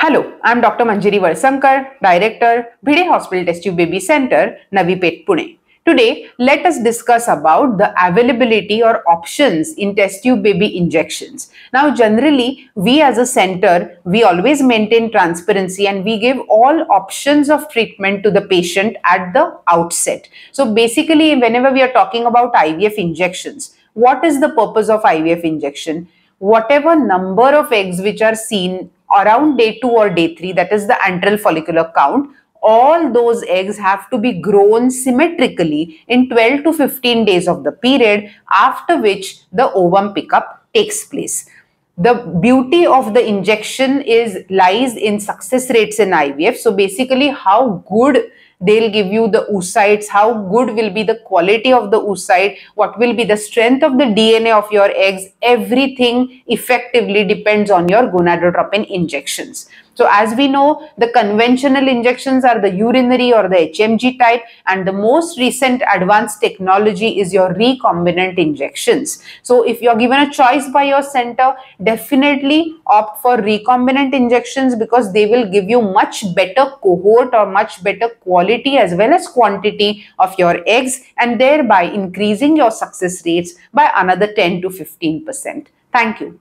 Hello, I'm Dr. Manjiri Valsangkar, Director, Bhide Hospital Test Tube Baby Center, Navi Peth, Pune. Today, let us discuss about the availability or options in test tube baby injections. Now, generally, we as a center, we always maintain transparency and we give all options of treatment to the patient at the outset. So, basically, whenever we are talking about IVF injections, what is the purpose of IVF injection? Whatever number of eggs which are seen around day 2 or day 3 that is the antral follicular count all those eggs have to be grown symmetrically in 12 to 15 days of the period after which the ovum pickup takes place. The beauty of the injection is lies in success rates in ivf so basically how good they'll give you the oocytes how good will be the quality of the oocyte what will be the strength of the dna of your eggs everything effectively depends on your gonadotropin injections so as we know, the conventional injections are the urinary or the HMG type and the most recent advanced technology is your recombinant injections. So if you're given a choice by your center, definitely opt for recombinant injections because they will give you much better cohort or much better quality as well as quantity of your eggs and thereby increasing your success rates by another 10 to 15%. Thank you.